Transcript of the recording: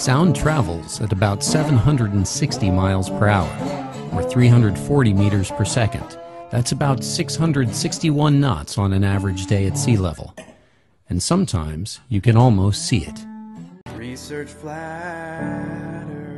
Sound travels at about 760 miles per hour, or 340 meters per second. That's about 661 knots on an average day at sea level. And sometimes you can almost see it. Research Flat Earth.